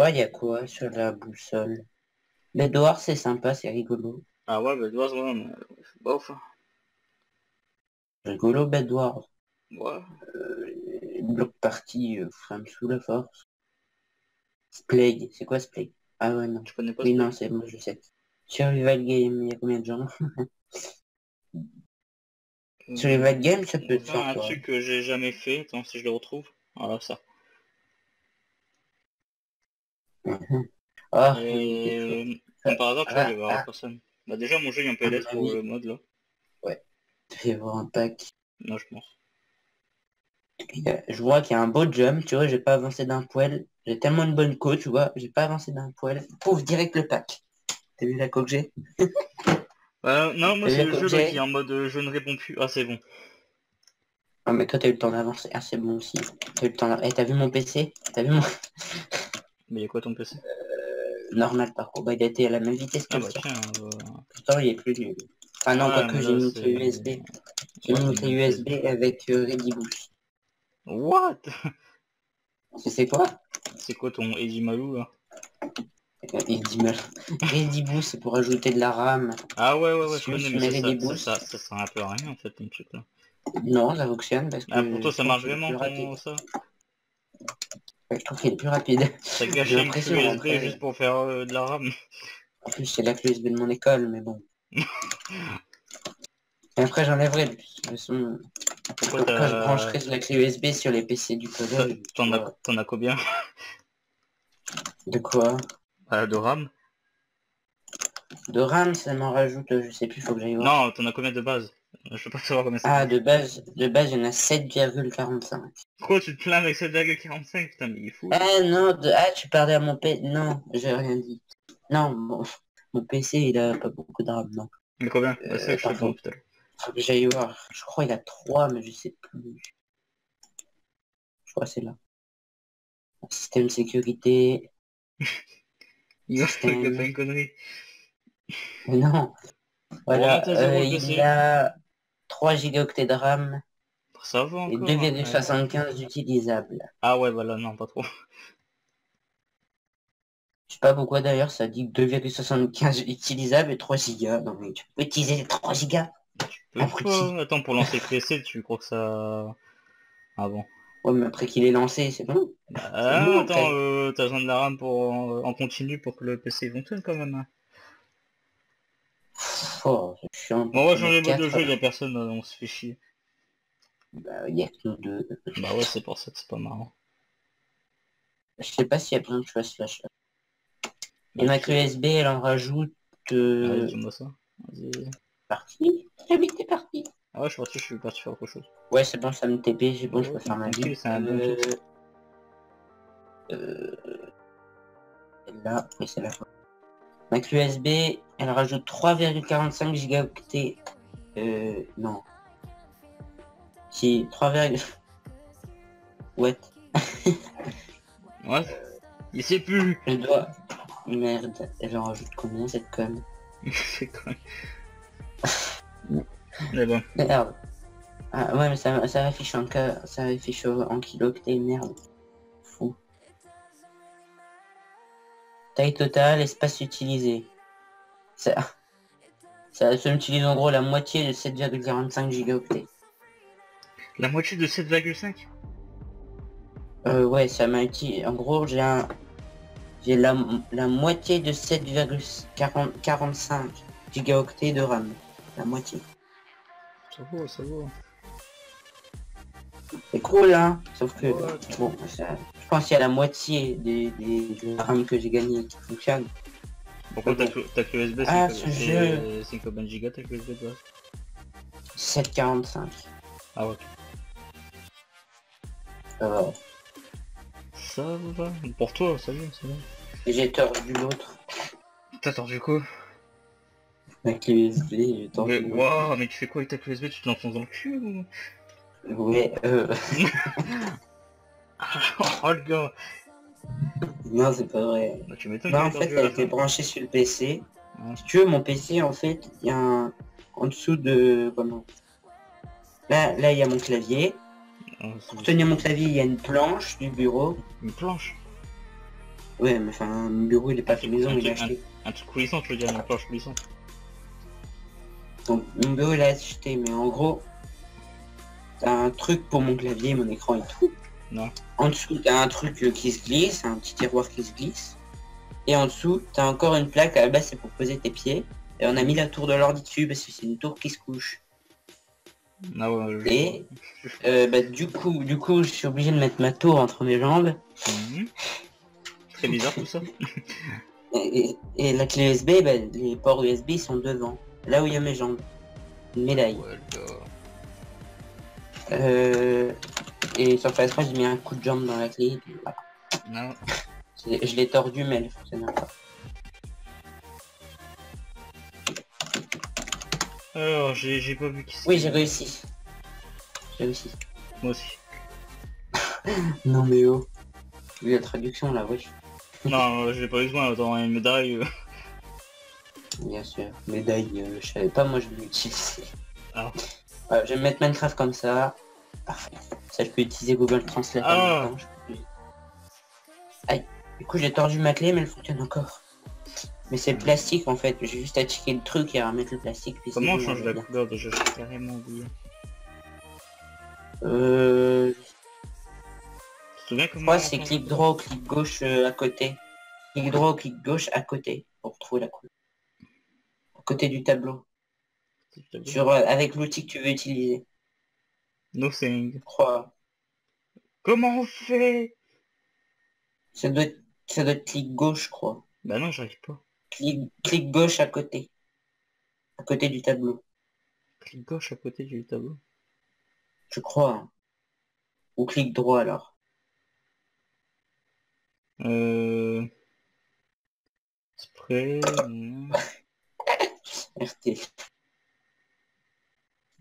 Ouais, il y a quoi sur la boussole? Bedouard, c'est sympa, c'est rigolo. Ah ouais, bah doigt, ouais, mais bof. hein. Rigolo, Bedouard. Ouais. Euh, bloc party, euh, femme sous la force. Plague, c'est quoi ce Plague Ah ouais, non. Tu connais pas Oui, non, c'est moi, je sais. Survival Game, il y a combien de gens? Truc Survival Game, ça peut faire un truc que j'ai jamais fait, attends si je le retrouve. Voilà ça. Ah, Et euh, comme par hasard, tu vois, il y avait Ah, personne. Bah déjà mon jeu il est en PLS Ah, pour oui. le mode là. fais voir un pack. Non je pense. Y a- Je vois qu'il y a un beau jump, tu vois, j'ai pas avancé d'un poil. J'ai tellement une bonne côte, tu vois, j'ai pas avancé d'un poil. Pouf, direct le pack. T'as vu la coque que j'ai? Bah, non moi c'est le jeu là qui est en mode euh, je ne réponds plus. Ah c'est bon. Ah mais toi t'as eu le temps d'avancer. Ah c'est bon aussi. T'as eu le temps d'a- Eh, t'as vu mon PC T'as vu mon... Mais il y a quoi ton PC Normal par contre, bah, il été à la même vitesse que Ah bah tien. tiens. euh, Pourtant il est plus nul. Ah non, Ouais, quoique mais j'ai mis clé USB. J'ai mis une clé USB avec euh, Ready Boost. What? Tu sais quoi? C'est quoi ton Eddie Malou là? Euh, Il dit mal. Ready Boost c'est pour ajouter de la RAM. Ah ouais ouais ouais je connais mais ça, ça, ça, sert un peu à rien en fait ton truc là. Non, ça fonctionne parce que... Ah pour toi ça marche vraiment ton ça? Je trouve qu'il est plus rapide. T'as J'ai gâché une l'impression, clé USB après- juste pour faire euh, de la RAM. En plus, c'est la clé USB de mon école, mais bon. Et après, j'enlèverai. De toute façon, Pourquoi je brancherai la clé USB sur les PC du collège. T'en as, t'en as combien? De quoi? Ah, De RAM De RAM, ça m'en rajoute, je sais plus, faut que j'aille voir. Non, t'en as combien de base? Je peux pas savoir combien ça Ah, de base, de base, il y en a 7,45. Quoi, tu te plains avec 7,45 Putain, mais il est fou. Ah non, de... ah, tu parlais à mon PC. Non, j'ai rien dit. Non, mon... mon PC, il a pas beaucoup de RAM, non. Mais combien? Euh, Bah, C'est que je te demande. Faut que j'aille voir. Je crois qu'il a 3, mais je sais plus. Je crois que c'est là. Système sécurité. Système. une connerie. Non. Voilà, euh, il a 3 gigaoctets de RAM Ça va et encore. 2,75 d'utilisable. Ah ouais, voilà, non, pas trop. Je sais pas pourquoi d'ailleurs ça dit 2,75 utilisable et 3 gigas. Non mais tu peux utiliser les 3 gigas Peux Abruti. pas. Attends, pour lancer PC, tu crois que ça... Ah bon. Ouais mais après qu'il est lancé, c'est bon. Ah, bon, attends, euh, t'as besoin de la RAM pour en, en continu pour que le PC fonctionne quand même. Hein. Oh, c'est chiant. Bon, on va changer de mode de jeu, y a personne, euh, on se fait chier. Bah, il y a que nous deux. Bah ouais, c'est pour ça que c'est pas marrant. Je sais pas s'il y a besoin de choix slash. Et ma clé USB, elle en rajoute... Euh... Allez, dis-moi ça. Vas-y. parti. Très vite, t'es parti. Ah ouais, je suis parti, je suis parti faire autre chose. Ouais, c'est bon, ça me TP, c'est bon, je peux Ouais, faire ma vie. c'est un bon Euh, truc. euh, Là, oui, c'est la fois. Ma clé USB, elle rajoute 3,45 gigaoctets. Euh, non. Si, 3, What? Ouais. Il sait plus. Je dois... Merde, elle en rajoute combien cette conne? C'est quoi Mais bon. Merde. Ah ouais, mais ça, ça affiche en, ca- ça affiche en kilooctets, merde. Fou. Taille totale, espace utilisé. Ça, ça, ça utilise en gros la moitié de 7,45 gigaoctets. La moitié de 7,5 Euh, ouais, ça m'a utilisé. En gros, j'ai un... J'ai la, la moitié de 7,45 gigaoctets de RAM. La moitié. Ça va, ça va. C'est cool, hein Sauf que, Ouais. bon, ça- je pense qu'il y a la moitié des, des, des RAM que j'ai gagné qui fonctionnent. Pourquoi ta clé ta clé USB Ah, c'est ce que- jeu. c'est c'est combien de gigas ta clé USB de base 7,45. Ah ouais. Euh, Ça va. Pour toi, ça va, ça va. et j'ai tordu l'autre. T'as tordu quoi? La clé USB, j'ai tordu Mais waouh, mais tu fais quoi avec ta clé USB Tu te l'enfonces dans le cul ou? Ouais, euh... Oh le gars non, c'est pas vrai. Bah tu m'étonnes Bah, en fait, elle a fin. branchée sur le PC. Ouais. Si tu veux, mon PC, en fait, il y a un... En dessous de... Comment? Là, là, il y a mon clavier. Ah, Pour tenir mon clavier, il y a une planche du bureau. Une planche? Ouais, mais enfin, mon bureau il est pas fait maison, il est acheté. Un truc coulissant, tu veux dire, une planche coulissante. Donc, mon bureau il est acheté, mais en gros, t'as un truc pour mon clavier, mon écran et tout. Non. En dessous, t'as un truc euh, qui se glisse, un petit tiroir qui se glisse. Et en dessous, t'as encore une plaque, à la base c'est pour poser tes pieds. Et on a mis la tour de l'ordi dessus parce que c'est une tour qui se couche. Je- Et euh, bah, du coup, du coup, je suis obligé de mettre ma tour entre mes jambes. Mhm. Très bizarre tout ça. Et, la clé USB, bah, les ports USB sont devant, là où il y a mes jambes. Une médaille. Euh, et sur PS3, j'ai mis un coup de jambe dans la clé. et puis voilà. Non. Je l'ai- tordu, mais elle fonctionne pas. Alors, j'ai pas vu qui. Oui, j'ai réussi. J'ai réussi. Moi aussi. Non mais oh. Oui, la traduction là, oui. Non, euh, j'ai pas eu besoin d'avoir une médaille. euh. Bien sûr. Médaille, euh, je savais pas, moi je vais l'utiliser. Ah. Voilà, je vais mettre Minecraft comme ça. Ça, je peux utiliser Google Translate. en Ah. même temps, je peux- Aïe. Du coup, j'ai tordu ma clé, mais elle fonctionne encore. Mais c'est plastique en fait. J'ai juste à checker le truc et à remettre le plastique. puis Comment on change va la couleur déjà J'ai carrément oublié. Euh, Tu te comment c'est clic droit ou clic gauche euh, à côté. Clic droit ou clic gauche à côté pour trouver la couleur. À côté du tableau. Sur, euh, avec l'outil que tu veux utiliser. Nothing. Je crois. Comment on fait? Ça doit être, ça doit être clic gauche, je crois. Bah non, j'arrive pas. Clic, clic gauche à côté. À côté du tableau. Clic gauche à côté du tableau. Je crois. hein. Ou clic droit alors. Euh... Spray... RT.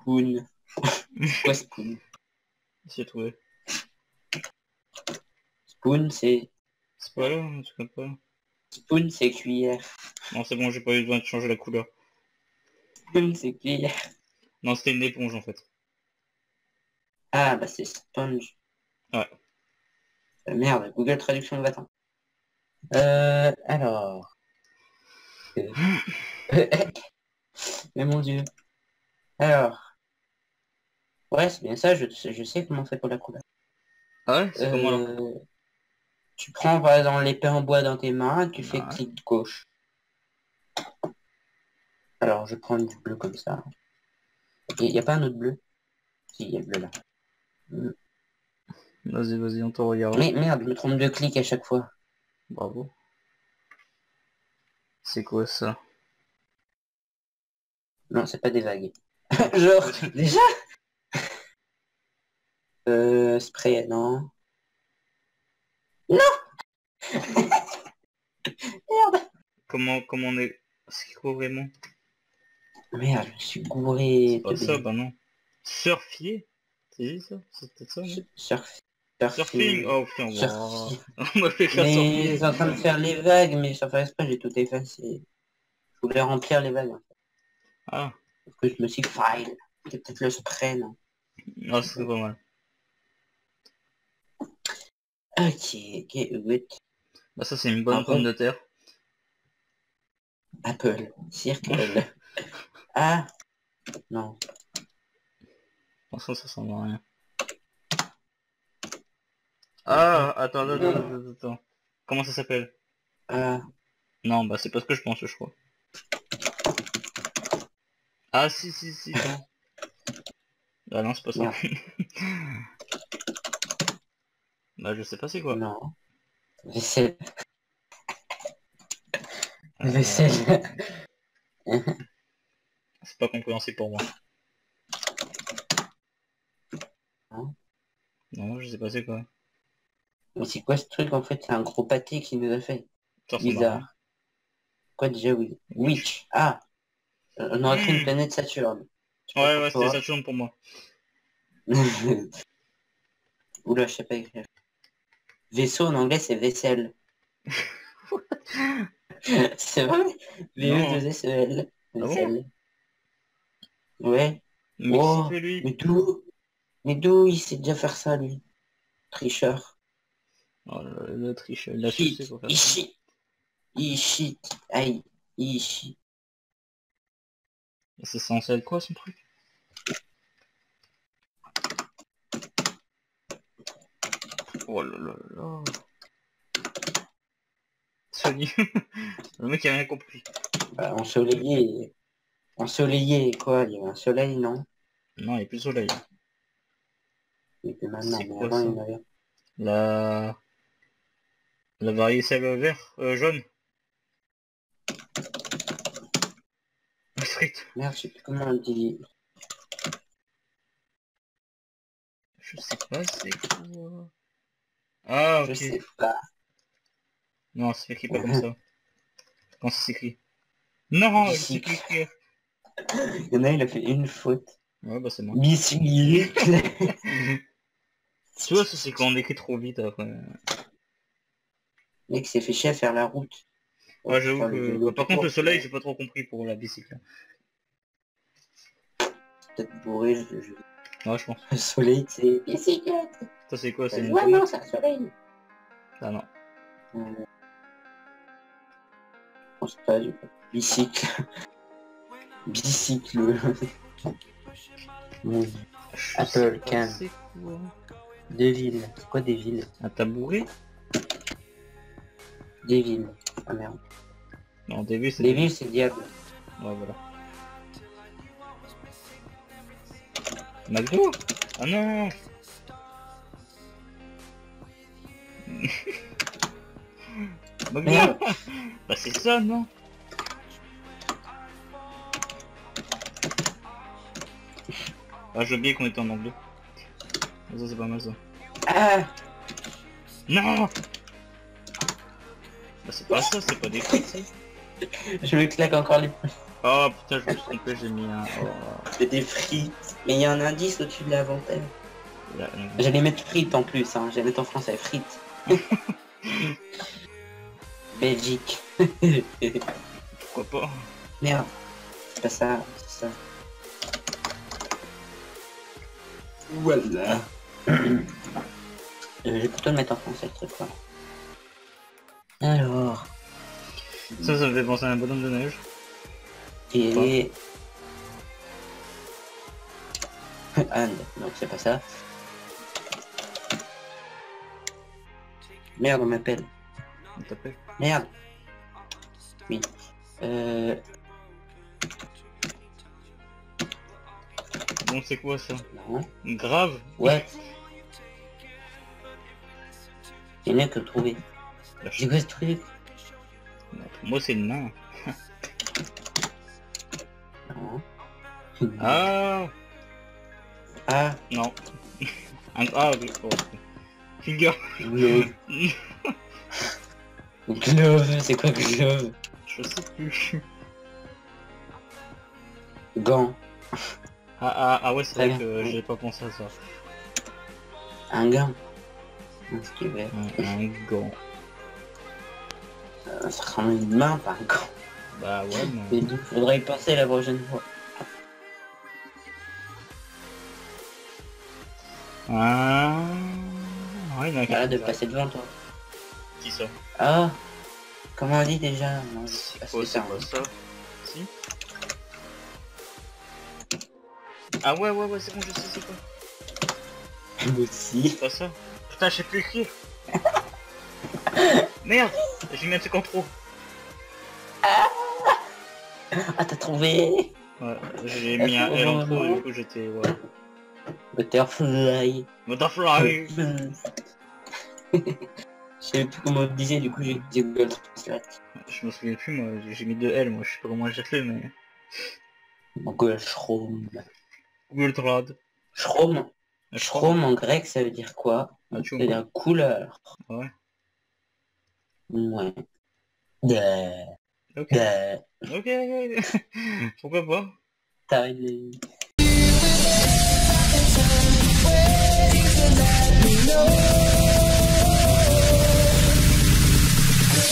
Spoon. Quoi spoon J'ai trouvé. Spoon c'est. C'est pas là, un truc comme ça. Spoon c'est cuillère. Non, c'est bon, j'ai pas eu besoin de changer la couleur. Spoon c'est cuillère. Non, c'était une éponge en fait. Ah bah c'est sponge. Ouais. Euh, merde, Google Traduction va t'en. Euh alors. Mais mon dieu. Alors. Ouais, c'est bien ça, je, je sais comment c'est pour la couleur. Ah ouais C'est comment là Euh, Tu prends par exemple l'épée en bois dans tes mains, tu fais Ouais. clic gauche. Alors je prends du bleu comme ça. Il n'y a pas un autre bleu? Si, il y a le bleu là. Vas-y, vas-y, on te regarde. Mais merde, je me trompe de clic à chaque fois. Bravo. C'est quoi ça? Non, c'est pas des vagues. Genre, déjà? Euh, spray, non? Non Merde Comment, comment on est... C'est quoi vraiment? Merde, je suis gouré. C'est pas ça, bah non. Surfier? C'est ça? C'est peut-être ça, non? Surf- Surfing? Oh putain. Surfing. on m'a fait faire Mais surfing. en train de faire les vagues, mais ça fait pas, j'ai tout effacé. Je voulais remplir les vagues. en fait. Ah, Parce que je me suis file. C'est peut-être le spray, non? Ah c'est pas mal. Ok, ok, good. Bah ça c'est une bonne Ah, pomme bon de terre. Apple, circle. ah Non. Pour ça, ça sent à rien. Ah, attends, attends, attends, attends, attends. Comment ça s'appelle? Ah, Non, bah c'est pas ce que je pense, je crois. Ah si, si, si. Ah non, c'est pas ça. Bah je sais pas c'est quoi. non. Vaisselle. Euh, Vaisselle. C'est pas compréhensible pour moi. Non. Non, je sais pas c'est quoi. Mais c'est quoi ce truc en fait? C'est un gros pâté qui nous a fait. Ça. Bizarre. Quoi déjà oui Witch. Ah On aurait cru une planète Saturne. Ouais, ouais, c'était. Saturne pour moi. Oula, je sais pas écrire. Vaisseau en anglais c'est vaisselle. c'est vrai? V Non. e 2 s e l bon? Vaisselle. ouais. Mais Oh, lui? Mais d'où Mais d'où il sait déjà faire ça lui? Tricheur. Oh, le, le triche, il a pour faire il ça. shit. Il shit. Aïe, il. Et C'est censé être quoi son truc? Oh là là là. Sony. le mec a rien compris. Bah, ensoleillé. Ensoleillé, quoi Il y avait un soleil, non? Non, il n'y a plus de soleil. Et puis maintenant, C'est mais quoi, avant, il y en avait. La... La variécelle vert, euh, jaune. Frites. Merde, je sais plus comment on dit. Je sais pas, c'est quoi? Ah, Je ok. sais pas. Non, c'est écrit pas comme ça. Quand c'est écrit. Non, il Ici. s'est écrit. Il y en a, il a fait une faute. Ouais, bah c'est moi. Bicycle. tu vois, ça, c'est quand on écrit trop vite après. Le mec s'est fait chier à faire la route. Ouais, j'avoue que... par contre, le soleil, j'ai pas trop compris pour la bicycle. Peut-être bourré, je, je... Ouais, je pense. Le soleil, c'est... Bicyclette Ça, c'est quoi C'est une Ouais, non, c'est un soleil. Ah non. Euh... Pas, du. Bicycle. Bicycle. Apple sais pas Can. c'est quoi? Des villes. C'est quoi des villes? Un tabouret? Des villes. Ah merde. Non, DV, c'est... Des villes, c'est diable. Ouais, voilà. McDo Ah non Merde. Bah c'est ça, non? Ah, j'ai oublié qu'on était en anglais. Ça, c'est pas mal, ça. Ah Non Bah c'est pas ça, c'est pas des frites. Je me claque encore les Oh putain, je me suis trompé, j'ai mis un... Oh, C'est des frites. Mais il y a un indice au-dessus de là, non. J'allais mettre frites en plus, hein. J'allais mettre en français frites. Belgique. Pourquoi pas? Merde. C'est pas ça, c'est ça. Voilà. Euh, Je vais plutôt le mettre en français le truc quoi. Alors, Ça, ça me fait penser à un bonhomme de neige. et. Anne, donc c'est pas ça. Merde, on m'appelle. On t'appelle Merde. Oui. Euh... Bon, c'est quoi ça? Non. Grave? Ouais. C'est mieux que le trouver. C'est quoi ce truc? Pour moi, c'est main. Non. Ah Ah, Non. Ah, oui. Oh. Finger glove. Glove, c'est quoi glove? Je sais plus. Gant. Ah, ah, ah ouais, c'est vrai que j'ai pas pensé à ça. Un gant. Un, un gant. Euh, Ça ressemble à une main, pas un gant. Bah ouais, mais... Mais donc, faudrait y penser la prochaine fois. Ah... Ouais, il y en a Arrête de passer devant toi. Qui ça? Ah Comment on dit déjà? Non, C'est ah, ça. quoi ça Si Ah ouais, ouais, ouais, c'est bon, je sais c'est quoi. Moi aussi. C'est pas ça Putain, je sais plus écrire Merde J'ai mis un truc en trop. Ah, t'as trouvé? Ouais, j'ai mis un L en trop et du coup j'étais... Ouais. Butterfly. Butterfly Je sais plus comment on disait, du coup j'ai dit Google Translate. Je me souviens plus, moi, j'ai mis deux L, moi, je sais pas comment j'ai fait, mais... Google Chrome. Google Trad. Chrome. Chrome en grec ça veut dire quoi? Ah, Ça veut dire couleur. Ouais. Ouais. De... Ok. De... Ok. Pourquoi pas T'as une... Let me know.